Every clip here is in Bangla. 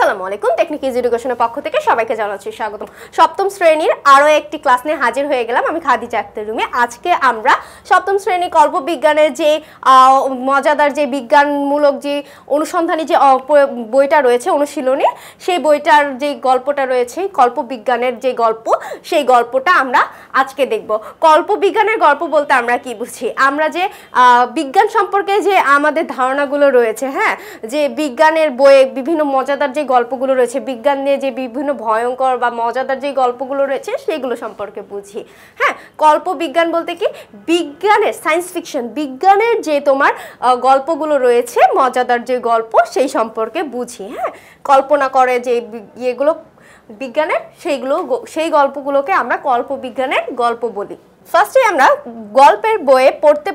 আসসালামু আলাইকুম টেকনিক ইজ এডুকেশনের পক্ষ থেকে সবাইকে জানাচ্ছি স্বাগতম। সপ্তম শ্রেণির আরও একটি ক্লাস নিয়ে হাজির হয়ে গেলাম আমি খাদিজা আক্তার রুমে আজকে আমরা সপ্তম শ্রেণি কল্পবিজ্ঞানের যে মজাদার যে বিজ্ঞানমূলক যে অনুসন্ধানী যে বইটা রয়েছে অনুশীলনী, সেই বইটার যে গল্পটা রয়েছে, কল্পবিজ্ঞানের যে গল্প, সেই গল্পটা আমরা আজকে দেখব। কল্পবিজ্ঞানের গল্প বলতে আমরা কি বুঝি? আমরা যে বিজ্ঞান সম্পর্কে যে আমাদের ধারণাগুলো রয়েছে হ্যাঁ যে বিজ্ঞানের বইয়ে বিভিন্ন মজাদার যে গল্পগুলো রয়েছে। বিজ্ঞান নিয়ে যে বিভিন্ন ভয়ঙ্কর বা মজাদার যে গল্পগুলো রয়েছে, সেগুলো সম্পর্কে বুঝি। হ্যাঁ কল্পবিজ্ঞান বলতে কি? বিজ্ঞানের সায়েন্স ফিকশন বিজ্ঞানের যে তোমার গল্পগুলো রয়েছে, মজাদার যে গল্প, সেই সম্পর্কে বুঝি। হ্যাঁ কল্পনা করে যে ইয়েগুলো, বিজ্ঞানের, সেইগুলো সেই গল্পগুলোকে আমরা কল্পবিজ্ঞানের গল্প বলি। ফার্স্টে আমরা গল্পের বইয়ে পড়তে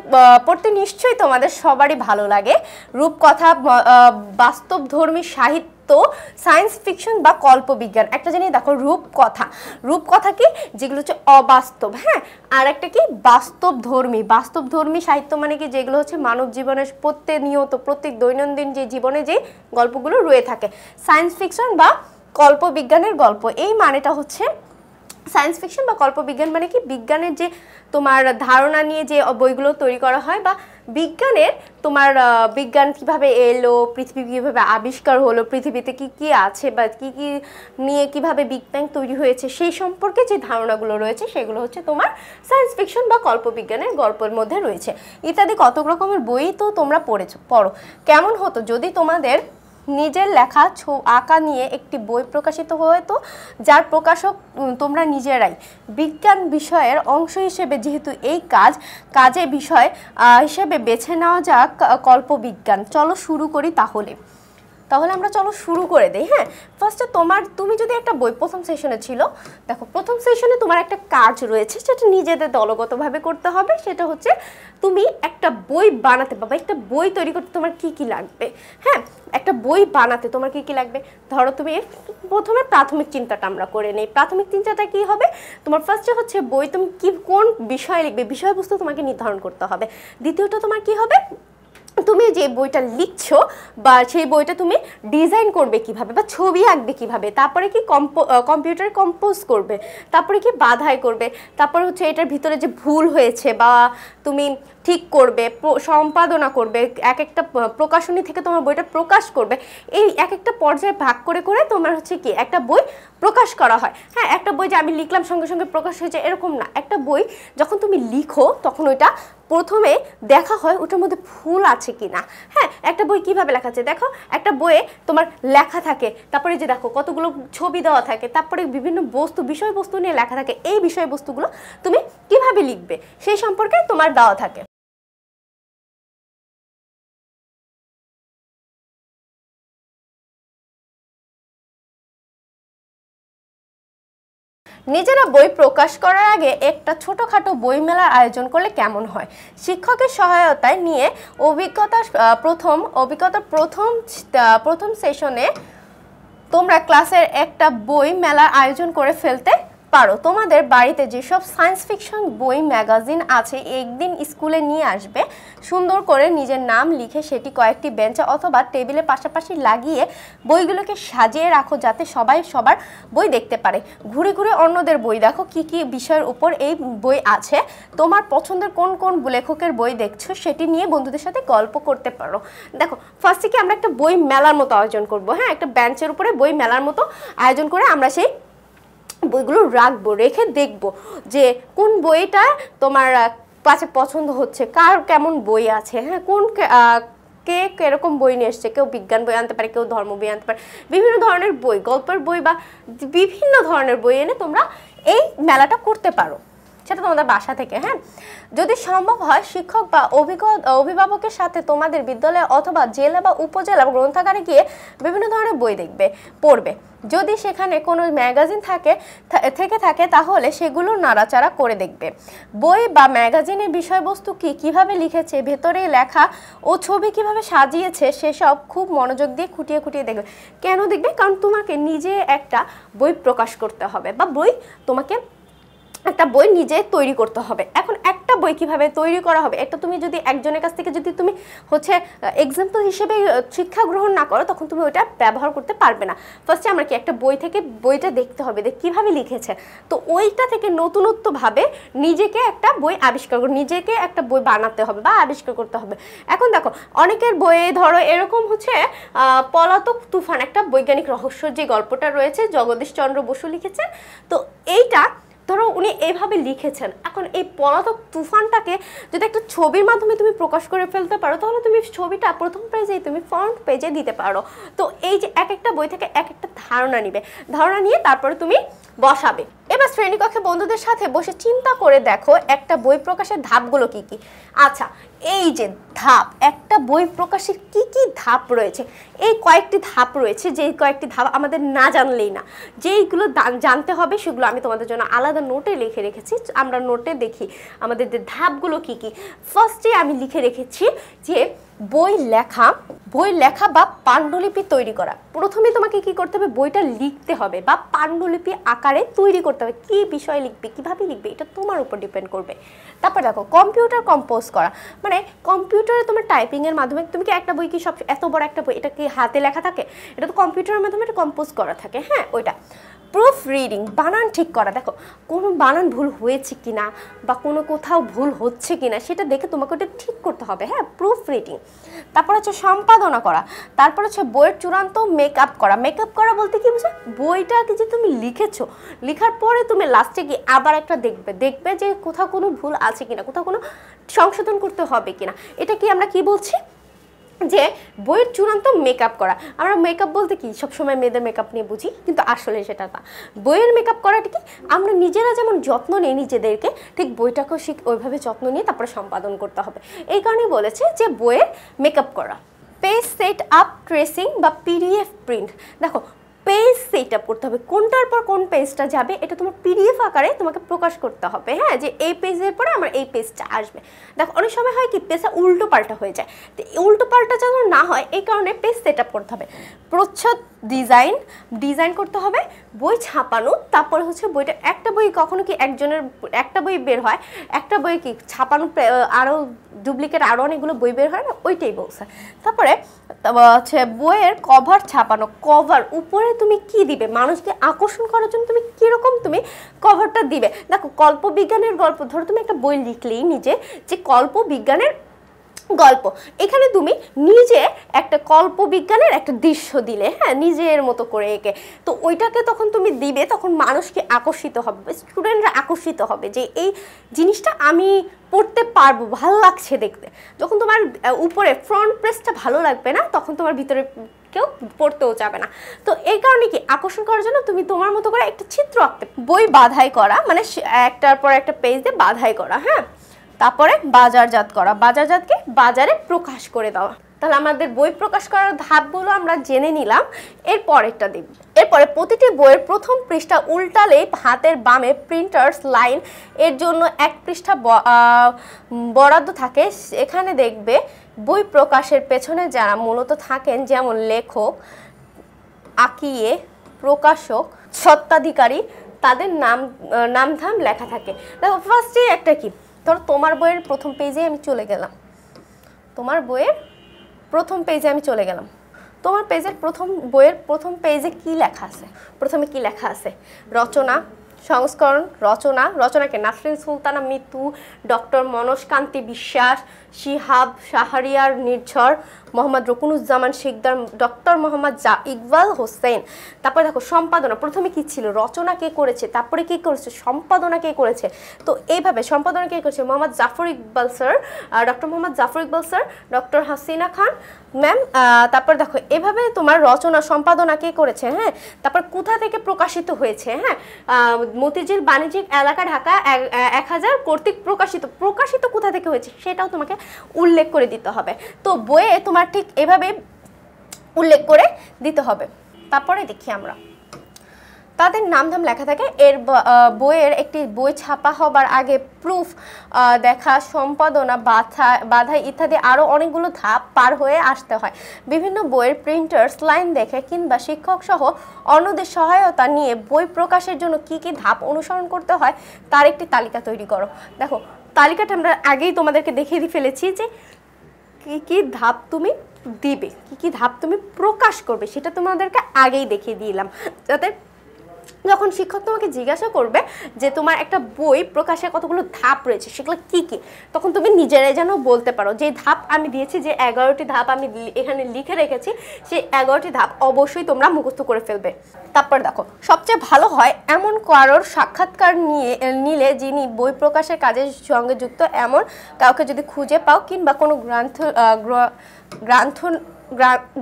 পড়তে নিশ্চয়ই তোমাদের সবারই ভালো লাগে। রূপকথা বাস্তবধর্মী সাহিত্য সায়েন্স ফিকশন বা কল্পবিজ্ঞান। একটা জিনিস দেখো, রূপকথা। রূপকথা কি? যেগুলো হচ্ছে অবাস্তব হ্যাঁ? আর একটা কি? বাস্তব ধর্মী বাস্তব ধর্মী সাহিত্য মানে কি? যেগুলো হচ্ছে মানব জীবনের প্রত্যেক প্রত্যেক দৈনন্দিন যে জীবনে যে গল্পগুলো রয়ে থাকে। সায়েন্স ফিকশন বা কল্পবিজ্ঞানের গল্প, এই মানেটা হচ্ছে সায়েন্স ফিকশন বা কল্পবিজ্ঞান মানে কি? বিজ্ঞানের যে তোমার ধারণা নিয়ে যে বইগুলো তৈরি করা হয় বা বিজ্ঞানের তোমার বিজ্ঞান কীভাবে এলো, পৃথিবী কীভাবে আবিষ্কার হলো, পৃথিবীতে কি কি আছে বা কি কি নিয়ে কীভাবে বিগ ব্যাং তৈরি হয়েছে, সেই সম্পর্কে যে ধারণাগুলো রয়েছে সেগুলো হচ্ছে তোমার সায়েন্স ফিকশন বা কল্পবিজ্ঞানের গল্পের মধ্যে রয়েছে। ইত্যাদি কত রকমের বই তো তোমরা পড়েছো, পড়ো। কেমন হতো যদি তোমাদের নিজের লেখা ছ আঁকা নিয়ে একটি বই প্রকাশিত হতো, যার প্রকাশক তোমরা নিজেরাই। বিজ্ঞান বিষয়ের অংশ হিসেবে যেহেতু এই কাজ, কাজে বিষয় হিসেবে বেছে নেওয়া যাক কল্পবিজ্ঞান। চলো শুরু করি তাহলে। তাহলে আমরা চলো শুরু করে দিই হ্যাঁ? ফার্স্টে তোমার, তুমি যদি একটা বই প্রথম সেশনে ছিল, দেখো, প্রথম সেশনে তোমার একটা কাজ রয়েছে, সেটা নিজেদের দলগতভাবে করতে হবে, সেটা হচ্ছে তুমি একটা বই বানাতে পারবে, একটা বই তৈরি করতে তোমার কি কি লাগবে হ্যাঁ? একটা বই বানাতে তোমার কি কি লাগবে? ধরো তুমি প্রথমে প্রাথমিক চিন্তাটা আমরা করে নেই, প্রাথমিক চিন্তাটা কি হবে? তোমার ফার্স্টে হচ্ছে বই, তুমি কি, কোন বিষয় লিখবে, বিষয়বস্তু তোমাকে নির্ধারণ করতে হবে, দ্বিতীয়টা তোমার কি হবে? তুমি যে বইটা লিখছো বা সেই বইটা তুমি ডিজাইন করবে কীভাবে বা ছবি আঁকবে কীভাবে, তারপরে কি কম্পিউটার কম্পোজ করবে, তারপরে কি বাধাই করবে, তারপরে হচ্ছে এটার ভিতরে যে ভুল হয়েছে বা তুমি ঠিক করবে সম্পাদনা করবে, এক একটা প্রকাশনী থেকে তোমার বইটা প্রকাশ করবে, এই এক একটা পর্যায়ে ভাগ করে করে তোমার হচ্ছে কি একটা বই প্রকাশ করা হয়। হ্যাঁ একটা বই যে আমি লিখলাম সঙ্গে সঙ্গে প্রকাশ হয়েছে এরকম না। একটা বই যখন তুমি লিখো, তখন ওইটা প্রথমে দেখা হয় ওটার মধ্যে ফুল আছে কি না হ্যাঁ একটা বই কীভাবে লেখা আছে? দেখো, একটা বইয়ে তোমার লেখা থাকে, তারপরে যে দেখো কতগুলো ছবি দেওয়া থাকে, তারপরে বিভিন্ন বস্তু, বিষয়বস্তু নিয়ে লেখা থাকে, এই বিষয়বস্তুগুলো তুমি কীভাবে লিখবে? সেই সম্পর্কে তোমার দেওয়া থাকে। নিজেরা বই প্রকাশ করার আগে একটা ছোটোখাটো বই মেলার আয়োজন করলে কেমন হয়? শিক্ষকের সহায়তায় নিয়ে অভিজ্ঞতা প্রথম অভিজ্ঞতা প্রথম প্রথম সেশনে তোমরা ক্লাসের একটা বই মেলার আয়োজন করে ফেলতে পারো, তোমাদের বাড়িতে যেসব সায়েন্স ফিকশন বই ম্যাগাজিন আছে, একদিন স্কুলে নিয়ে আসবে, সুন্দর করে নিজের নাম লিখে সেটি কয়েকটি বেঞ্চে অথবা টেবিলের পাশাপাশি লাগিয়ে বইগুলোকে সাজিয়ে রাখো যাতে সবাই সবার বই দেখতে পারে। ঘুরে ঘুরে অন্যদের বই দেখো, কি কি বিষয়ের উপর এই বই আছে, তোমার পছন্দের কোন কোন লেখকের বই দেখছ, সেটি নিয়ে বন্ধুদের সাথে গল্প করতে পারো। দেখো ফার্স্টে কি আমরা একটা বই মেলার মতো আয়োজন করব হ্যাঁ? একটা বেঞ্চের উপরে বই মেলার মতো আয়োজন করে আমরা সেই বইগুলো রাখব, রেখে দেখব যে কোন বইটা তোমার কাছে পছন্দ হচ্ছে, কার কেমন বই আছে হ্যাঁ কোন কে- কেরকম বই নিয়ে এসছে, কেউ বিজ্ঞান বই আনতে পারে, কেউ ধর্ম বই আনতে পারে, বিভিন্ন ধরনের বই, গল্পের বই বা বিভিন্ন ধরনের বই এনে তোমরা এই মেলাটা করতে পারো। সেটা তোমাদের বাসা থেকে হ্যাঁ? যদি সম্ভব হয় শিক্ষক বা অভিজ্ঞ, অভিভাবকের সাথে তোমাদের বিদ্যালয় অথবা জেলা বা উপজেলা গ্রন্থাগারে গিয়ে বিভিন্ন ধরনের বই দেখবে, পড়বে। যদি সেখানে কোনো ম্যাগাজিন থাকে থেকে থাকে, তাহলে সেগুলো নাড়াচাড়া করে দেখবে। বই বা ম্যাগাজিনের বিষয়বস্তু কি কীভাবে লিখেছে, ভেতরে লেখা ও ছবি কীভাবে সাজিয়েছে, সেসব খুব মনোযোগ দিয়ে খুঁটিয়ে খুঁটিয়ে দেখবে। কেন দেখবে? কারণ তোমাকে নিজে একটা বই প্রকাশ করতে হবে বা বই তোমাকে একটা বই নিজে তৈরি করতে হবে। এখন একটা বই কীভাবে তৈরি করা হবে, এটা তুমি যদি একজনের কাছ থেকে যদি তুমি হচ্ছে এক্সাম্পল হিসেবে শিক্ষা গ্রহণ না করো, তখন তুমি ওইটা ব্যবহার করতে পারবে না। ফার্স্টে আমরা কি একটা বই থেকে বইটা দেখতে হবে, যে কীভাবে লিখেছে। তো ওইটা থেকে নতুনত্বভাবে নিজেকে একটা বই আবিষ্কার করে, নিজেকে একটা বই বানাতে হবে বা আবিষ্কার করতে হবে। এখন দেখো, অনেকের বইয়ে ধরো এরকম হচ্ছে পলাতক তুফান, একটা বৈজ্ঞানিক রহস্য যে গল্পটা রয়েছে, জগদীশ চন্দ্র বসু লিখেছেন। তো এইটা ধরো উনি এইভাবে লিখেছেন। এখন এই পলাতক তুফানটাকে যদি একটা ছবির মাধ্যমে তুমি প্রকাশ করে ফেলতে পারো, তাহলে তুমি ছবিটা প্রথম পেজেই তুমি ফ্রন্ট পেজে দিতে পারো। তো এই যে এক একটা বই থেকে এক একটা ধারণা নিবে। ধারণা নিয়ে তারপরে তুমি বসাবে। এবার শ্রেণীকক্ষে বন্ধুদের সাথে বসে চিন্তা করে দেখো একটা বই প্রকাশের ধাপগুলো কি কি। আচ্ছা এই যে ধাপ, একটা বই প্রকাশের কি কি ধাপ রয়েছে? এই কয়েকটি ধাপ রয়েছে, যেই কয়েকটি ধাপ আমাদের না জানলেই না। যেইগুলো জানতে হবে সেগুলো আমি তোমাদের জন্য আলাদা নোটে লিখে রেখেছি। আমরা নোটে দেখি আমাদের যে ধাপগুলো কি কি। ফার্স্টে আমি লিখে রেখেছি যে বই লেখা বই লেখা বা পাণ্ডুলিপি তৈরি করা। প্রথমে তোমাকে কি করতে হবে? বইটা লিখতে হবে বা পাণ্ডুলিপি আকারে তৈরি করতে হবে। কি বিষয় লিখবে? কীভাবে লিখবে? এটা তোমার উপর ডিপেন্ড করবে। তারপর দেখো কম্পিউটার কম্পোজ করা। মানে কম্পিউটারে তোমার টাইপিংয়ের মাধ্যমে তুমি কি একটা বই কি সব, এত বড় একটা বই, এটা কি হাতে লেখা থাকে? এটা তো কম্পিউটারের মাধ্যমে এটা কম্পোজ করা থাকে। হ্যাঁ ওইটা। প্রুফ রিডিং বানান ঠিক করা। দেখো, কোনো বানান ভুল হয়েছে কি না বা কোনো কোথাও ভুল হচ্ছে কি না সেটা দেখে তোমাকে ওটা ঠিক করতে হবে হ্যাঁ? প্রুফ রিডিং তারপর হচ্ছে সম্পাদনা করা। তারপর হচ্ছে বইয়ের চূড়ান্ত মেকআপ করা। মেকআপ করা বলতে কি বুঝো বইটাকে যে তুমি লিখেছো। লেখার পরে তুমি লাস্টে গিয়ে আবার একটা দেখবে। দেখবে যে কোথাও কোনো ভুল আছে কিনা, কোথাও কোনো সংশোধন করতে হবে কিনা। এটা কি আমরা কি বলছি? যে বইয়ের চূড়ান্ত মেকআপ করা। আমরা মেকআপ বলতে কি? সবসময় মেয়েদের মেকআপ নিয়ে বুঝি, কিন্তু আসলে সেটা না। বইয়ের মেকআপ করাটা কি? আমরা নিজেরা যেমন যত্ন নিই নিজেদেরকে, ঠিক বইটাকেও শিখ, ওইভাবে যত্ন নিয়ে তারপরে সম্পাদন করতে হবে। এই কারণেই বলেছে যে বইয়ের মেকআপ করা। পেজ সেট আপ ট্রেসিং বা পিডিএফ প্রিন্ট দেখো পেজ সেট আপ করতে হবে। কোনটার পর কোন পেজটা যাবে, এটা তোমার পিডিএফ আকারে তোমাকে প্রকাশ করতে হবে হ্যাঁ? যে এই পেজের পরে আমার এই পেজটা আসবে। দেখো, অনেক সময় হয় কি পেজটা উল্টো পাল্টা হয়ে যায়। তো উল্টো পাল্টা যেন না হয়, এই কারণে পেজ সেট আপ করতে হবে। প্রচ্ছদ ডিজাইন ডিজাইন করতে হবে, বই ছাপানো, তারপরে হচ্ছে বইটা, একটা বই কখনো কি একজনের, একটা বই বের হয়, একটা বই কি ছাপানো আরও ডুপ্লিকেট আরও অনেকগুলো বই বের হয় না? ওইটাই বলছে তারপরে তারপর হচ্ছে বইয়ের কভার ছাপানো কভার উপরে তুমি কি দিবে? মানুষকে আকর্ষণ করার জন্য তুমি কীরকম তুমি কভারটা দিবে? দেখো, কল্পবিজ্ঞানের গল্প, ধরো তুমি একটা বই লিখলেই নিজে যে কল্পবিজ্ঞানের গল্প। এখানে তুমি নিজে একটা কল্পবিজ্ঞানের একটা দৃশ্য দিলে হ্যাঁ নিজের মতো করে এঁকে। তো ওইটাকে তখন তুমি দিবে, তখন মানুষকে আকর্ষিত হবে? স্টুডেন্টরা আকর্ষিত হবে যে এই জিনিসটা আমি পড়তে পারব, ভালো লাগছে দেখতে। যখন তোমার উপরে ফ্রন্ট প্রেসটা ভালো লাগবে না, তখন তোমার ভিতরে কেউ পড়তেও যাবে না। তো এই কারণে কি আকর্ষণ করার জন্য তুমি তোমার মতো করে একটা চিত্র আঁকতে, বই বাধাই করা মানে একটার পর একটা পেজ দিয়ে বাধাই করা হ্যাঁ? তারপরে বাজারজাত করা, বাজারজাতকে বাজারে প্রকাশ করে দেওয়া। তাহলে আমাদের বই প্রকাশ করার ধাপগুলো আমরা জেনে নিলাম, এর পরেরটা দেখব। এরপরে প্রতিটি বইয়ের প্রথম পৃষ্ঠা উল্টালে হাতের বামে প্রিন্টার্স লাইন এর জন্য এক পৃষ্ঠা বরাদ্দ থাকে। এখানে দেখবে বই প্রকাশের পেছনে যারা মূলত থাকেন, যেমন লেখক, আঁকিয়ে, প্রকাশক সত্ত্বাধিকারী তাদের নাম নামধাম লেখা থাকে। দেখো ফার্স্টে একটা কি? ধরো তোমার বইয়ের প্রথম পেজে আমি চলে গেলাম। তোমার বইয়ের প্রথম পেজে আমি চলে গেলাম। তোমার পেজের প্রথম বইয়ের প্রথম পেজে কি লেখা আছে? প্রথমে কি লেখা আছে? রচনা, সংস্করণ, রচনা। রচনাকে নাসরিন সুলতানা মিতু, ডক্টর মনস্কান্তি বিশ্বাস শিহাব শাহরিয়ার নির্ঝর মোহাম্মদ রকুনুজ্জামান শিকদার, ডক্টর মোহাম্মদ জা ইকবাল হোসেন। তারপরে দেখো, সম্পাদনা। প্রথমে কি ছিল? রচনা কে করেছে? তারপরে কি করেছে? সম্পাদনা কে করেছে? তো এইভাবে সম্পাদনা কে করেছে? Mohammad Jafar Iqbal sir doctor Mohammad Jafar Iqbal sir, doctor Hasina Khan, ma'am তারপর দেখো, এভাবে তোমার রচনা, সম্পাদনা কে করেছে? হ্যাঁ তারপর কোথা থেকে প্রকাশিত হয়েছে? হ্যাঁ মতিঝিল বাণিজ্যিক এলাকা ঢাকা এক হাজার কর্তৃক প্রকাশিত। প্রকাশিত কোথা থেকে হয়েছে? সেটাও তোমাকে উল্লেখ করে দিতে হবে। তো বইয়ে তোমার ঠিক এভাবে উল্লেখ করে দিতে হবে। তারপরে দেখি আমরা। তাদের নাম ধাম লেখা থাকে। এর বইয়ের একটি বই ছাপা হবার আগে প্রুফ দেখা, সম্পাদনা বাধা বাধা ইত্যাদি আরও অনেকগুলো ধাপ পার হয়ে আসতে হয়। বিভিন্ন বইয়ের প্রিন্টার্স লাইন দেখে কিংবা শিক্ষক সহ অন্যদের সহায়তা নিয়ে বই প্রকাশের জন্য কি কি ধাপ অনুসরণ করতে হয়, তার একটি তালিকা তৈরি করো। দেখো তালিকাটা আমরা আগেই তোমাদেরকে দেখিয়ে দিয়ে ফেলেছি যে কী কী ধাপ তুমি দিবে, কী কী ধাপ তুমি প্রকাশ করবে, সেটা তোমাদেরকে আগেই দেখিয়ে দিলাম। যাতে যখন শিক্ষক তোমাকে জিজ্ঞাসা করবে যে তোমার একটা বই প্রকাশের কতগুলো ধাপ রয়েছে, সেগুলো কি কি, তখন তুমি নিজেরাই যেন বলতে পারো। যে ধাপ আমি দিয়েছি, যে এগারোটি ধাপ আমি এখানে লিখে রেখেছি, সেই এগারোটি ধাপ অবশ্যই তোমরা মুখস্থ করে ফেলবে। তারপর দেখো, সবচেয়ে ভালো হয় এমন কারোর সাক্ষাৎকার নিয়ে নিলে যিনি বই প্রকাশের কাজের সঙ্গে যুক্ত, এমন কাউকে যদি খুঁজে পাও কিংবা কোনো গ্রন্থ গ্র- গ্রন্থ গ্রা-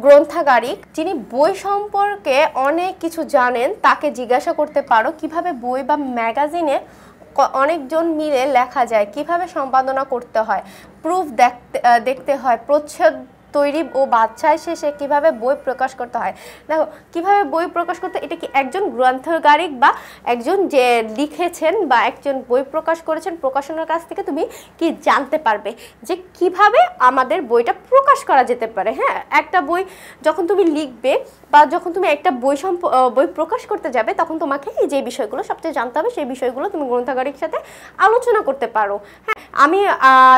গ্রন্থাগারিক, যিনি বই সম্পর্কে অনেক কিছু জানেন, তাকে জিজ্ঞাসা করতে পারো কীভাবে বই বা ম্যাগাজিনে অনেকজন মিলে লেখা যায়, কীভাবে সম্পাদনা করতে হয়, প্রুফ দেখতে দেখতে হয়, প্রচ্ছদ তৈরি ও বাচ্চায় শেষে কীভাবে বই প্রকাশ করতে হয়? দেখো, কীভাবে বই প্রকাশ করতে, এটা কি একজন গ্রন্থগারিক বা একজন যে লিখেছেন বা একজন বই প্রকাশ করেছেন প্রকাশনার কাছ থেকে তুমি কি জানতে পারবে যে কীভাবে আমাদের বইটা প্রকাশ করা যেতে পারে? হ্যাঁ একটা বই যখন তুমি লিখবে বা যখন তুমি একটা বই সম্প বই প্রকাশ করতে যাবে, তখন তোমাকে এই যে বিষয়গুলো সবচেয়ে জানতে হবে, সেই বিষয়গুলো তুমি গ্রন্থাগারিক সাথে আলোচনা করতে পারো। হ্যাঁ আমি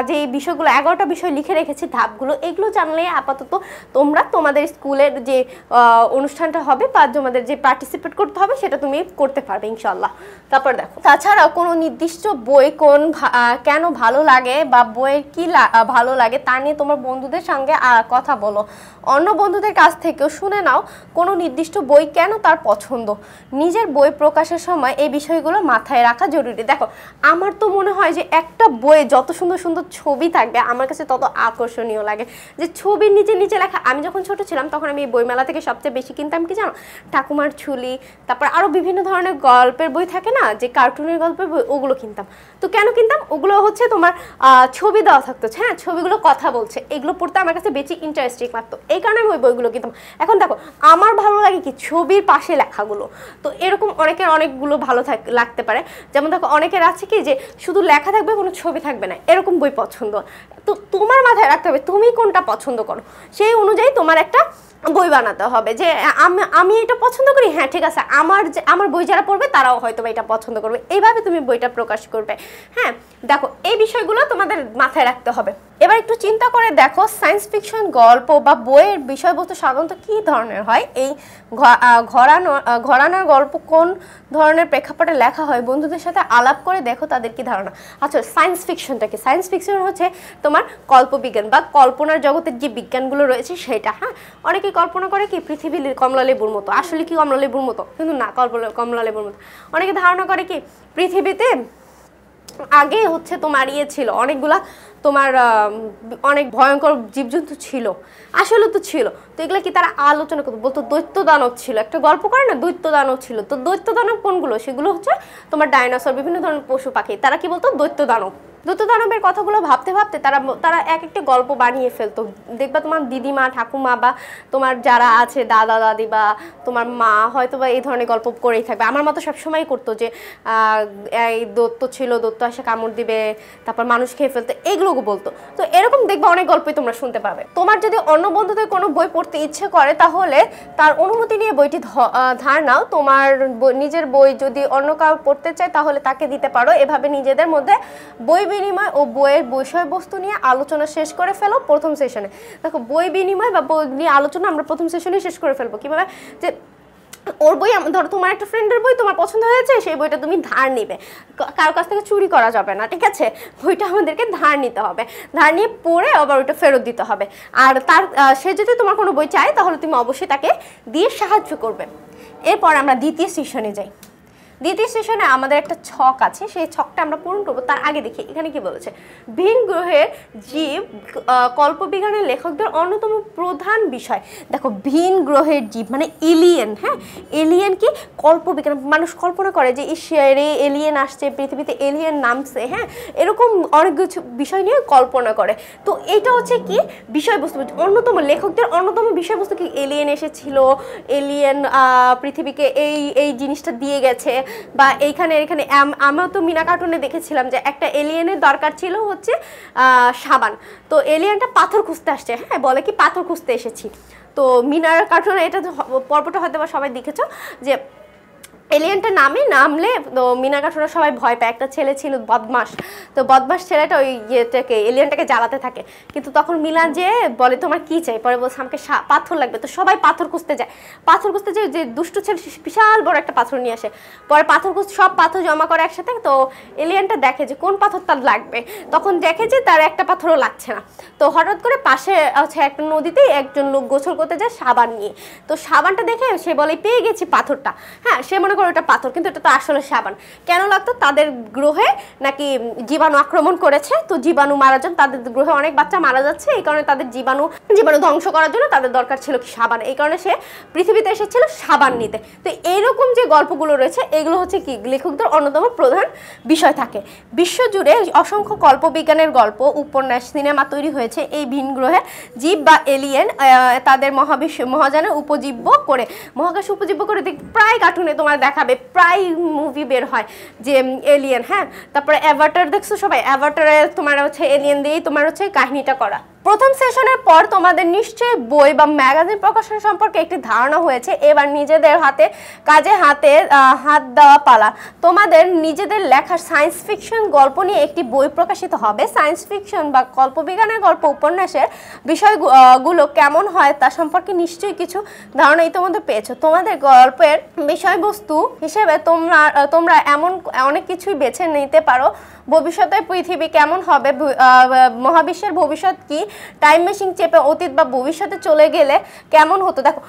যে বিষয়গুলো, এগারোটা বিষয় লিখে রেখেছি, ধাপগুলো, এগুলো জানলে আপাতত তোমরা তোমাদের স্কুলের যে অনুষ্ঠানটা হবে বা তোমাদের যে পার্টিসিপেট করতে হবে সেটা তুমি করতে পারবে ইনশাল্লাহ তারপর দেখো, তাছাড়াও কোনো নির্দিষ্ট বই কোন কেন ভালো লাগে বা বইয়ের কি ভালো লাগে তা নিয়ে তোমার বন্ধুদের সঙ্গে কথা বলো। অন্য বন্ধুদের কাছ থেকেও শুনে নাও কোনো নির্দিষ্ট বই কেন তার পছন্দ। নিজের বই প্রকাশের সময় এই বিষয়গুলো মাথায় রাখা জরুরি। দেখো, আমার তো মনে হয় যে একটা বইয়ে যত সুন্দর সুন্দর ছবি থাকবে, আমার কাছে তত আকর্ষণীয় লাগে। যে ছবির নিচে নিচে লেখা, আমি যখন ছোট ছিলাম তখন আমি এই বইমেলা থেকে সবচেয়ে বেশি কিনতাম কি জানো? ঠাকুমার ছুলি তারপর আরও বিভিন্ন ধরনের গল্পের বই থাকে না, যে কার্টুনের গল্পের বই, ওগুলো কিনতাম। তো কেন কিনতাম? ওগুলো হচ্ছে তোমার ছবি দেওয়া থাকতো হ্যাঁ? ছবিগুলো কথা বলছে, এগুলো পড়তে আমার কাছে বেশি ইন্টারেস্টিং লাগতো। এই কারণে আমি ওই বইগুলো কিনতাম। এখন দেখো, আমার ভালো লাগে কি ছবির পাশে লেখাগুলো। তো এরকম অনেকের অনেকগুলো ভালো থাক, লাগতে পারে। যেমন দেখো, অনেকের আছে কি যে শুধু লেখা থাকবে, কোনো ছবি থাকবে না। এরকম বই পছন্দ। তো, তোমার মাথায় রাখতে হবে, তুমি কোনটা পছন্দ করো। সেই অনুযায়ী তোমার একটা বই বানাতে হবে যে আমি আমি এটা পছন্দ করি হ্যাঁ ঠিক আছে, আমার যে, আমার বই যারা পড়বে তারাও হয়তো এটা পছন্দ করবে। এইভাবে তুমি বইটা প্রকাশ করবে। হ্যাঁ দেখো, এই বিষয়গুলো তোমাদের মাথায় রাখতে হবে। এবার একটু চিন্তা করে দেখো সায়েন্স ফিকশন গল্প বা বইয়ের বিষয়বস্তু সাধারণত কী ধরনের হয়? এই ঘরানো ঘরানার গল্প কোন ধরনের প্রেক্ষাপটে লেখা হয়? বন্ধুদের সাথে আলাপ করে দেখো তাদের কি ধারণা। আচ্ছা সায়েন্স ফিকশনটা কি? সায়েন্স ফিকশন হচ্ছে তোমার কল্পবিজ্ঞান বা কল্পনার জগতের যে বিজ্ঞানগুলো রয়েছে সেটা হ্যাঁ? অনেকে কল্পনা করে কি পৃথিবী লি- কমলা লেবুর মতো। আসলে কি কমলা লেবুর মতো? কিন্তু না কল্পনা কমলালেবুর মতো। অনেকে ধারণা করে কি পৃথিবীতে আগে হচ্ছে তোমার ইয়ে ছিল, অনেকগুলা তোমার অনেক ভয়ঙ্কর জীবজন্তু ছিল। আসলে তো ছিল। তো এগুলো কি তারা আলোচনা করতো বলতো দৈত্য দানব ছিল। একটা গল্প করে না? দৈত্য দানব ছিল। তো দৈত্য দানব কোনগুলো? সেগুলো হচ্ছে তোমার ডাইনোসর বিভিন্ন ধরনের পশু পাখি। তারা কি বলতো? দৈত্য দানব দৈত্য দানবের কথাগুলো ভাবতে ভাবতে তারা তারা এক একটা গল্প বানিয়ে ফেলতো। দেখবা তোমার দিদিমা, ঠাকুমা বা তোমার যারা আছে, দাদা, দাদি বা তোমার মা হয়তো বা এই ধরনের গল্প করেই থাকবে। আমার মতো সবসময় করতো যে এই দত্ত ছিল, দত্ত এসে কামড় দিবে, তারপর মানুষ খেয়ে ফেলতো এগুলো বলতো। তো এরকম দেখবা অনেক গল্পই তোমরা শুনতে পাবে। তোমার যদি অন্য বন্ধুদের কোনো বই পড়তে ইচ্ছে করে, তাহলে তার অনুমতি নিয়ে বইটি ধার নাও। তোমার নিজের বই যদি অন্য কাউ পড়তে চায়, তাহলে তাকে দিতে পারো। এভাবে নিজেদের মধ্যে বই বিনিময় ও বইয়ের বিষয়বস্তু নিয়ে আলোচনা শেষ করে ফেলো প্রথম সেশনে দেখো, বই বিনিময় বা বই নিয়ে আলোচনা আমরা প্রথম সেশনে শেষ করে ফেলব। কীভাবে? যে ওর বই ধরো, তোমার একটা ফ্রেন্ডের বই তোমার পছন্দ হয়েছে, সেই বইটা তুমি ধার নিবে। কা- কারোর কাছ থেকে চুরি করা যাবে না, ঠিক আছে? বইটা আমাদেরকে ধার নিতে হবে। ধার নিয়ে পড়ে আবার ওইটা ফেরত দিতে হবে। আর তার সে যদি তোমার কোনো বই চায়, তাহলে তুমি অবশ্যই তাকে দিয়ে সাহায্য করবে। এরপর আমরা দ্বিতীয় সেশনে যাই। দ্বিতীয় সেশনে আমাদের একটা ছক আছে, সেই ছকটা আমরা পূরণ করব। তার আগে দেখি, এখানে কি বলেছে? ভিন গ্রহের জীব কল্পবিজ্ঞানের লেখকদের অন্যতম প্রধান বিষয়। দেখো, ভিন গ্রহের জীব মানে এলিয়েন হ্যাঁ? এলিয়েন কি? কল্পবিজ্ঞান। মানুষ কল্পনা করে যে ঈশ্বরে এলিয়েন আসছে, পৃথিবীতে এলিয়েন নামছে হ্যাঁ? এরকম অনেক কিছু বিষয় নিয়ে কল্পনা করে। তো এটা হচ্ছে কি? বিষয়বস্তু। অন্যতম লেখকদের অন্যতম বিষয়বস্তু কি? এলিয়েন এসেছিল এলিয়েন পৃথিবীকে এই এই জিনিসটা দিয়ে গেছে। বা এইখানে, এখানে, আম- আমরা তো মিনা কার্টুনে দেখেছিলাম যে একটা এলিয়েনের দরকার ছিল হচ্ছে সাবান। তো এলিয়েনটা পাথর খুঁজতে আসছে হ্যাঁ বলে কি পাথর খুঁজতে এসেছি। তো মিনার কার্টুনে এটা পর্বটা হয়তো বা সবাই দেখেছ যে এলিয়েনটা নামে নামলে, তো মিনা কাঠুরা সবাই ভয় পায়, একটা ছেলে ছিল বদমাস তো বদমাস ছেলেটা ওই ইয়েটাকে, এলিয়েনটাকে জ্বালাতে থাকে। কিন্তু তখন মিলান যে বলে, তোমার কি চাই? পরে বলছে, আমাকে পাথর লাগবে। তো সবাই পাথর খুঁজতে যায়। পাথর খুঁজতে যায় যে দুষ্টু ছেলে বিশাল বড় একটা পাথর নিয়ে আসে। পরে পাথর খুঁজতে, সব পাথর জমা করে একসাথে, তো এলিয়েনটা দেখে যে, কোন পাথর তার লাগবে? তখন দেখে যে, তার একটা পাথরও লাগছে না। তো হঠাৎ করে পাশে আছে একটা নদীতে একজন লোক গোসল করতে যায় সাবান নিয়ে। তো সাবানটা দেখে সে বলে, পেয়ে গেছি পাথরটা। হ্যাঁ সে মনে করে ওটা পাথর, কিন্তু এটা তো আসলে সাবান। কেন লাগতো? তাদের গ্রহে নাকি জীবাণু আক্রমণ করেছে, তো জীবাণু মারা যান তাদের গ্রহে অনেক বাচ্চা মারা যাচ্ছে, এই কারণে তাদের জীবাণু জীবাণু ধ্বংস করার জন্য তাদের দরকার ছিল কি সাবান, এই কারণে সে পৃথিবীতে এসেছিল সাবান নিতে। তো এইরকম যে গল্পগুলো রয়েছে, এগুলো হচ্ছে কি, লেখকদের অন্যতম প্রধান বিষয় থাকে। বিশ্বজুড়ে অসংখ্য কল্পবিজ্ঞানের গল্প, উপন্যাস, সিনেমা তৈরি হয়েছে এই ভিন গ্রহে। জীব বা এলিয়েন তাদের মহাবিশ্ব মহাজানের উপজীব্য করে, মহাকাশ উপজীব্য করে প্রায় কার্টুনে তোমার দেখাবে, প্রায় মুভি বের হয় যে এলিয়েন হ্যাঁ? তারপরে অ্যাভাটার দেখছ সবাই? অ্যাভাটারে তোমার হচ্ছে এলিয়েন দিয়েই তোমার হচ্ছে কাহিনীটা করা। প্রথম সেশনের পর তোমাদের নিশ্চয়ই বই বা ম্যাগাজিন প্রকাশন সম্পর্কে একটি ধারণা হয়েছে। এবার নিজেদের হাতে, কাজে হাতে হাত দেওয়া পালা। তোমাদের নিজেদের লেখা সায়েন্স ফিকশন গল্প নিয়ে একটি বই প্রকাশিত হবে। সায়েন্স ফিকশন বা কল্পবিজ্ঞানের গল্প উপন্যাসের বিষয়গুলো কেমন হয় তা সম্পর্কে নিশ্চয়ই কিছু ধারণা ইতিমধ্যে পেয়েছ। তোমাদের গল্পের বিষয়বস্তু হিসেবে তোমরা তোমরা এমন অনেক কিছুই বেছে নিতে পারো। ভবিষ্যতে পৃথিবী কেমন হবে? মহাবিশ্বের ভবিষ্যৎ কি? টাইম মেশিন চেপে অতীত বা ভবিষ্যতে চলে গেলে কেমন হতো? দেখো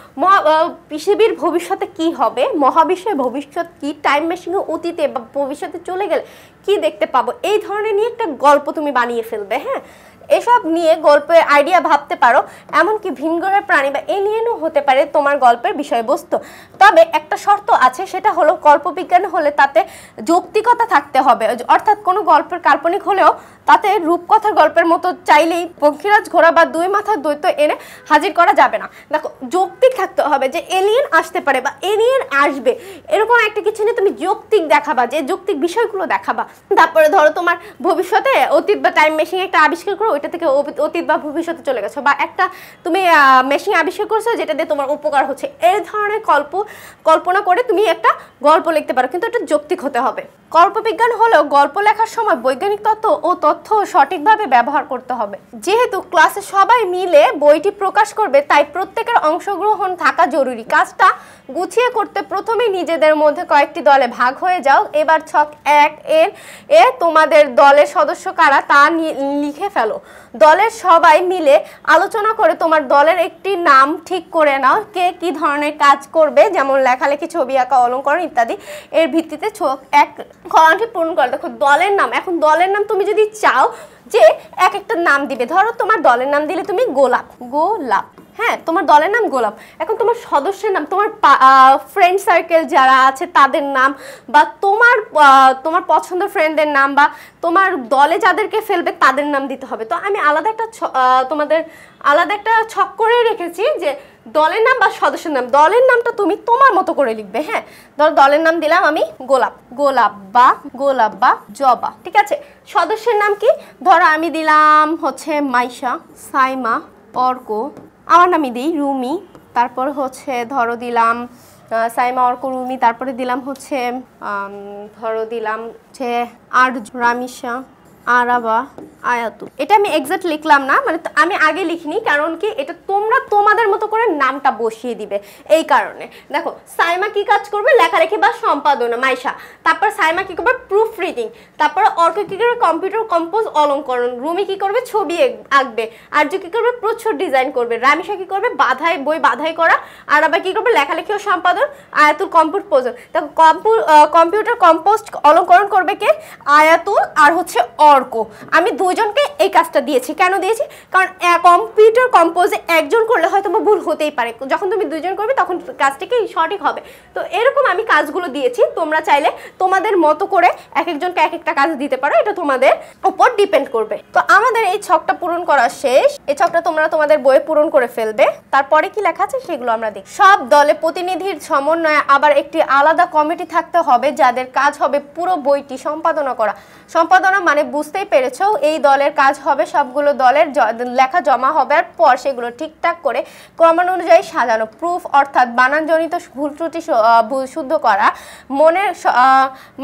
পৃথিবীর ভবিষ্যতে কি হবে? মহাবিশ্বের ভবিষ্যৎ কি? টাইম মেশিনে অতীতে বা ভবিষ্যতে চলে গেলে কি দেখতে পাবো? এই ধরনের নিয়ে একটা গল্প তুমি বানিয়ে ফেলবে হ্যাঁ? এসব নিয়ে গল্পের আইডিয়া ভাবতে পারো, এমনকি ভিনগ্রহের প্রাণী বা এলিয়েনও হতে পারে তোমার গল্পের বিষয়বস্তু। তবে একটা শর্ত আছে, সেটা হলো কল্পবিজ্ঞান হলে তাতে যৌক্তিকতা থাকতে হবে। অর্থাৎ কোনো গল্পের কাল্পনিক হলেও তাতে রূপকথার গল্পের মতো চাইলেই পঙ্খিরাজ ঘোড়া বা দুই মাথার দ্বৈত এনে হাজির করা যাবে না। দেখো, যৌক্তিক থাকতে হবে যে এলিয়েন আসতে পারে বা এলিয়েন আসবে। এরকম একটা কিছু নিয়ে তুমি যৌক্তিক দেখাবা, যে যৌক্তিক বিষয়গুলো দেখাবা। তারপরে ধরো তোমার ভবিষ্যতে অতীত বা টাইম মেশিন একটা আবিষ্কার করো ওইটা থেকে অতীত বা ভবিষ্যতে চলে গেছো। বা একটা তুমি মেশিন আবিষ্কার করছ যেটা দিয়ে তোমার উপকার হচ্ছে। এই ধরনের কল্প, কল্পনা করে তুমি একটা গল্প লিখতে পারো। কিন্তু এটা যৌক্তিক হতে হবে। কল্পবিজ্ঞান হলেও গল্প লেখার সময় বৈজ্ঞানিক তত্ত্ব ও তথ্য সঠিকভাবে ব্যবহার করতে হবে। যেহেতু ক্লাসে সবাই মিলে বইটি প্রকাশ করবে, তাই প্রত্যেকের অংশগ্রহণ থাকা জরুরি। কাজটা গুছিয়ে করতে প্রথমেই নিজেদের মধ্যে কয়েকটি দলে ভাগ হয়ে যাও। এবার ছক এক এর এ তোমাদের দলের সদস্য কারা তা লিখে ফেলো। দলের সবাই মিলে আলোচনা করে তোমার দলের একটি নাম ঠিক করে নাও, কে কি ধরনের কাজ করবে, যেমন লেখালেখি, ছবি আঁকা, অলঙ্করণ ইত্যাদি। এর ভিত্তিতে এক কলামটি পূরণ করে দেখো, দলের নাম, এখন দলের নাম তুমি যদি চাও যে এক একটা নাম দিবে, ধরো তোমার দলের নাম দিলে তুমি গোলাপ গোলাপ। হ্যাঁ তোমার দলের নাম গোলাপ। এখন তোমার সদস্যের নাম, তোমার ফ্রেন্ড সার্কেল যারা আছে, তাদের নাম বা তোমার তোমার পছন্দের ফ্রেন্ডদের নাম বা তোমার দলে যাদেরকে ফেলবে, তাদের নাম দিতে হবে। তো আমি আলাদা একটা তোমাদের আলাদা একটা ছক করে রেখেছি যে দলের নাম বা সদস্যের নাম। দলের নামটা তুমি তোমার মতো করে লিখবে হ্যাঁ? ধরো দলের নাম দিলাম আমি গোলাপ। গোলাপ বা গোলাপ বা জবা, ঠিক আছে? সদস্যের নাম কি? ধরো আমি দিলাম হচ্ছে মাইশা, সাইমা, অর্ক আমার নামই দিই রুমি, তারপর হচ্ছে ধরো দিলাম সাইমা অর্ক রুমি, তারপরে দিলাম হচ্ছে ধরো দিলাম হচ্ছে আর রামিশা। আরাবা, আয়াতু। এটা আমি এক্সাক্ট লিখলাম না মানে আমি আগে লিখিনি, কারণ কি এটা তোমরা তোমাদের মতো করে নামটা বসিয়ে দিবে এই কারণে। দেখো, সাইমা কি কাজ করবে? লেখালেখি বা সম্পাদনা, মাইশা। তারপর সাইমা কি করবে? প্রুফ রিডিং তারপর অর্ক কী করবে? Computer compose অলঙ্করণ। রুমি কি করবে? ছবি আঁকবে। আর্য কি করবে? প্রচ্ছদ ডিজাইন করবে। রামিশা কি করবে? বাধাই, বই বাধাই করা। আর আবার কি করবে? লেখালেখি ও সম্পাদন। আয়াতুল কম্পিউটার দেখো কম্পিউটার কম্পোস্ট অলঙ্করণ করবে কে? আয়াতুল আর হচ্ছে অর্ক আমি দুজনকে এই কাজটা দিয়েছি। কেন দিয়েছি? কারণ কম্পিউটার কম্পোজে একজন করলে হয়তো বা ভুল হতেই পারে। যখন তুমি দুজন করবে, তখন কাজটা কি সঠিক হবে। তো এরকম আমি কাজগুলো দিয়েছি। তোমরা চাইলে তোমাদের মতো করে এক একজনকে এক একটা কাজ দিতে পারো। এটা তোমাদের উপর ডিপেন্ড করবে। তো আমাদের এই ছকটা পূরণ করা শেষ। এই ছকটা তোমরা তোমাদের বইয়ে পূরণ করে ফেলবে। তারপরে কি লেখা আছে সেগুলো আমরা দেখি। সব দলে প্রতিনিধির সমন্বয়ে আবার একটি আলাদা কমিটি থাকতে হবে, যাদের কাজ হবে পুরো বইটি সম্পাদনা করা। সম্পাদনা মানে বুঝতেই পেরেছ, এই দলের কাজ হবে, সবগুলো দলের লেখা জমা হবার পর সেগুলো ঠিকঠাক করে ক্রমানুযায়ী সাজানো প্রুফ অর্থাৎ বানানজনিত ভুল ত্রুটি শুদ্ধ করা, মনের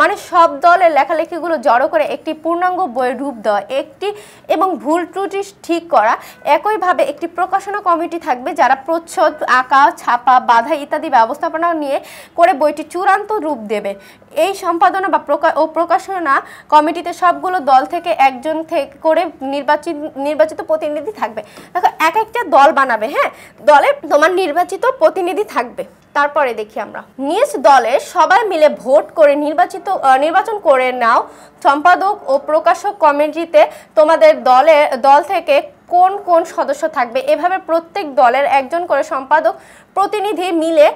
মানে সব দলের লেখালেখিগুলো জড়ো করে একটি পূর্ণাঙ্গ বইয়ের রূপ দেওয়া, একটি এবং ভুল ত্রুটি ঠিক করা, একইভাবে একটি প্রকাশনা কমিটি থাকবে যারা প্রচ্ছদ, আঁকা, ছাপা, বাধা ইত্যাদি ব্যবস্থাপনা নিয়ে করে বইটি চূড়ান্ত রূপ দেবে। এই সম্পাদনা বা ও প্রকাশনা কমিটিতে সবগুলো দল থেকে একজন থেকে, করে নির্বাচিত নির্বাচিত প্রতিনিধি থাকবে। দেখো, এক একটা দল বানাবে হ্যাঁ? দলে তোমার নির্বাচিত প্রতিনিধি থাকবে। তারপরে দেখি আমরা। নিজ দলে সবাই মিলে ভোট করে নির্বাচিত নির্বাচন করে নাও। সম্পাদক ও প্রকাশক কমিটিতে তোমাদের দলে, দল থেকে কোন কোন সদস্য থাকবে? এভাবে প্রত্যেক দলের একজন করে সম্পাদক প্রতিনিধি মিলে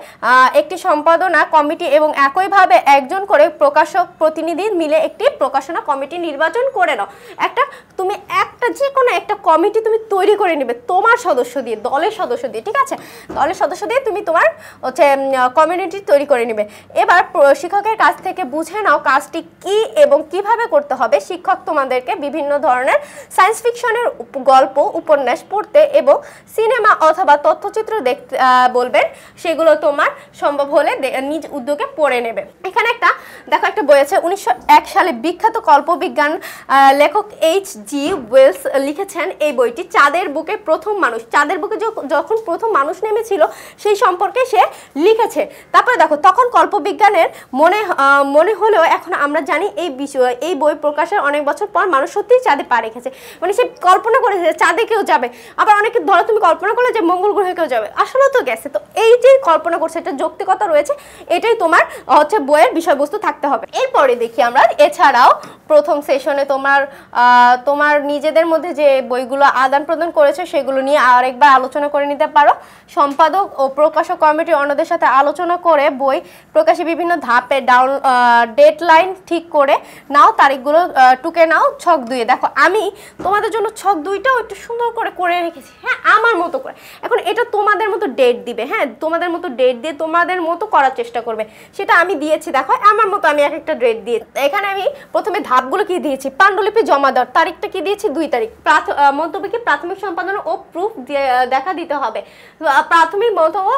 একটি সম্পাদনা কমিটি এবং একইভাবে একজন করে প্রকাশক প্রতিনিধি মিলে একটি প্রকাশনা কমিটি নির্বাচন করে নাও। একটা, তুমি একটা যে কোনো একটা কমিটি তুমি তৈরি করে নেবে, তোমার সদস্য দিয়ে, দলের সদস্য দিয়ে, ঠিক আছে? দলের সদস্য দিয়ে তুমি তোমার হচ্ছে কমিউনিটি তৈরি করে নেবে। এবার শিক্ষকের কাছ থেকে বুঝে নাও কাজটি কি এবং কীভাবে করতে হবে। শিক্ষক তোমাদেরকে বিভিন্ন ধরনের সায়েন্স ফিকশনের গল্প, উপন্যাস পড়তে এবং সিনেমা অথবা তথ্যচিত্র দেখতে বলবেন, সেগুলো তোমার সম্ভব হলে নিজ উদ্যোগে পড়ে নেবে। এখানে একটা, দেখো একটা বই আছে, উনিশশো এক সালে বিখ্যাত কল্পবিজ্ঞান লেখক এইচ জি ওয়েলস লিখেছেন এই বইটি। চাঁদের বুকে প্রথম মানুষ, চাঁদের বুকে যখন প্রথম মানুষ নেমেছিল, সেই সম্পর্কে সে লিখেছে। তারপরে দেখো, তখন কল্পবিজ্ঞানের মনে মনে হলেও এখন আমরা জানি এই বিষয়, এই বই প্রকাশের অনেক বছর পর মানুষ সত্যিই চাঁদে পা রেখেছে। মানে সে কল্পনা করেছে চাঁদে কেউ যাবে। আবার অনেকে, ধরো তুমি কল্পনা করলে যে মঙ্গল গ্রহে কেউ যাবে আসলে তো গেছে। তো এই যে কল্পনা করছে, এটা যৌক্তিকতা রয়েছে, এটাই তোমার, হচ্ছে বইয়ের বিষয়বস্তু থাকতে হবে। এরপরে দেখি আমরা, এছাড়াও প্রথম সেশনে তোমার তোমার নিজেদের মধ্যে যে বইগুলো আদান প্রদান করেছে, সেগুলো নিয়ে আরেকবার আলোচনা করে নিতে পারো। সম্পাদক ও প্রকাশক কমিটি অন্যদের সাথে আলোচনা করে বই প্রকাশে বিভিন্ন ধাপে ডাউন ডেট লাইন ঠিক করে নাও, তারিখগুলো টুকে নাও, ছক দুইয়ে। দেখো, আমি তোমাদের জন্য ছক দুইটাও একটু সুন্দর করে করে রেখেছি হ্যাঁ আমার মতো করে। এখন এটা তোমাদের মতো ডেট দিবে। হ্যাঁ তোমাদের মতো ডেট দিয়ে তোমাদের মতো করার চেষ্টা করবে। সেটা আমি দিয়েছি দেখো আমার মতো আমি এক একটা ডেট দিয়ে। এখানে আমি প্রথমে ধাপগুলো কি দিয়েছি? পাণ্ডুলিপি জমা দেওয়ার তারিখটা কি দিয়েছি? দুই তারিখ। প্রাথ- আহ, মন্তব্য কি প্রাথমিক সম্পাদনা ও প্রুফ দেখা দিতে হবে। প্রাথমিক মন্তব্য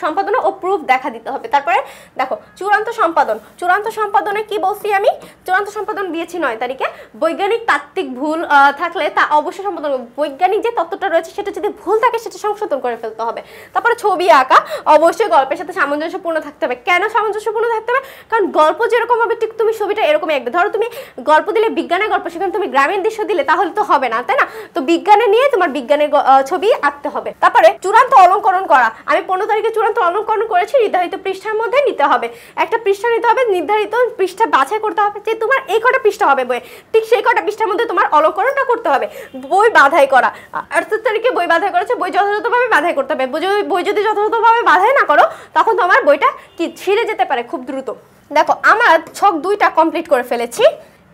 সম্পাদনা ও প্রুফ দেখা দিতে হবে। তারপরে দেখো চূড়ান্ত সম্পাদন। চূড়ান্ত সম্পাদনে কি বলছি আমি? চূড়ান্ত সম্পাদন দিয়েছি নয় তারিখে। বৈজ্ঞানিক তাত্ত্বিক ভুল থাকলে তা অবশ্যই সম্পাদন বৈজ্ঞানিক যে তত্ত্বটা রয়েছে সেটা যদি ভুল থাকে সেটা সংশোধন করে ফেলতে হবে। তারপরে ছবি আঁকা, অবশ্যই গল্পের সাথে সামঞ্জস্যপূর্ণ থাকতে হবে। কেন সামঞ্জস্যপূর্ণ থাকতে হবে? কারণ গল্প যেরকম হবে, ঠিক তুমি ছবিটা এরকমই আঁকবে। ধরো তুমি গল্প দিলে বিজ্ঞানের গল্প, সেখানে তুমি গ্রামীণ দৃশ্য দিলে, তাহলে তো হবে না, তাই না? তো বিজ্ঞানে নিয়ে তোমার বিজ্ঞানের ছবি আঁকতে হবে। তারপরে চূড়ান্ত অলঙ্করণ করা। আমি পনেরো তারিখে চূড়ান্ত অলঙ্করণ করেছি, নির্ধারিত পৃষ্ঠার মধ্যে নিতে হবে। একটা পৃষ্ঠা নিতে হবে, নির্ধারিত পৃষ্ঠা বাছাই করতে হবে যে তোমার এই কটা পৃষ্ঠা হবে বই ঠিক সেই কটা পৃষ্ঠার মধ্যে তোমার অলঙ্করণটা করতে হবে। বই বাধাই করা। আঠাশ তারিখে বই বাধাই করেছে, বই যথাযথভাবে বাধাই করতে হবে। বই যদি যথাযথভাবে বাধাই না করো, তখন তোমার বইটা কি ছিঁড়ে যেতে পারে খুব দ্রুত। দেখো, আমার ছক দুইটা কমপ্লিট করে ফেলেছি।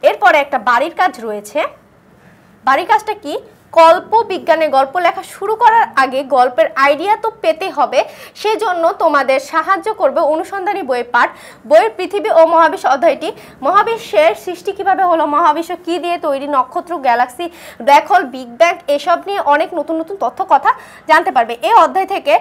এরপরে একটা বাড়ির কাজ রয়েছে। বাড়ির কাজটা কি? গল্প বিজ্ঞানে গল্প লেখা শুরু করার আগে গল্পের আইডিয়া তো পেতে হবে। সেজন্য তোমাদের সাহায্য করবে অনুসন্ধানী বই পাঠ, বইয়ের পৃথিবী ও মহাবিশ্ব অধ্যায়টি। মহাবিশ্বের সৃষ্টি কীভাবে হলো, মহাবিশ্ব কি দিয়ে তৈরি, নক্ষত্র, galaxy black hole big bang, এসব নিয়ে অনেক নতুন নতুন তথ্য কথা জানতে পারবে। এই অধ্যায় থেকে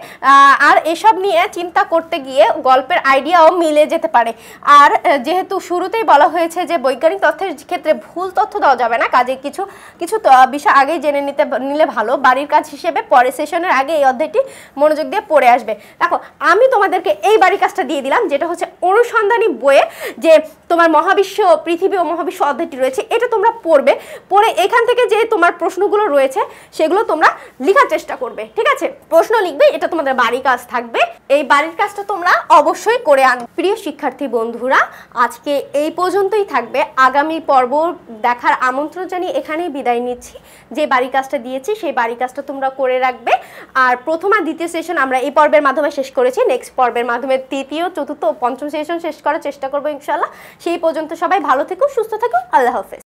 আর এসব নিয়ে চিন্তা করতে গিয়ে গল্পের আইডিয়াও মিলে যেতে পারে। আর যেহেতু শুরুতেই বলা হয়েছে যে বৈজ্ঞানিক তথ্যের ক্ষেত্রে ভুল তথ্য দেওয়া যাবে না, কাজে কিছু কিছু বিষয় আগেই জেনে নিতে নিলে ভালো। বাড়ির কাজ হিসেবে পরে সেশনের আগে এই অধ্যায়টি মনোযোগ দিয়ে পড়ে আসবে। দেখো, আমি তোমাদেরকে এই বাড়ির কাজটা দিয়ে দিলাম, যেটা হচ্ছে অনুসন্ধানী বইয়ে যে তোমার মহাবিশ্ব, পৃথিবী ও মহাবিশ্ব অধ্যায়টি রয়েছে, এটা তোমরা পড়বে। পড়ে এখান থেকে যে তোমার প্রশ্নগুলো রয়েছে, সেগুলো তোমরা লেখার চেষ্টা করবে, ঠিক আছে? প্রশ্ন লিখবে, এটা তোমাদের বাড়ির কাজ থাকবে। এই বাড়ির কাজটা তোমরা অবশ্যই করে আনবে প্রিয় শিক্ষার্থী বন্ধুরা, আজকে এই পর্যন্তই থাকবে। আগামী পর্ব দেখার আমন্ত্রণ জানিয়ে এখানেই বিদায় নিচ্ছি। যে বাড়ি কাজটা দিয়েছি, সেই বাড়ি কাজটা তোমরা করে রাখবে। আর প্রথম আর দ্বিতীয় সেশন আমরা এই পর্বের মাধ্যমে শেষ করেছি। নেক্সট পর্বের মাধ্যমে তৃতীয়, চতুর্থ পঞ্চম সেশন শেষ করার চেষ্টা করব ইনশাল্লাহ সেই পর্যন্ত সবাই ভালো থেকো, সুস্থ থেকো। আল্লাহ হাফেজ।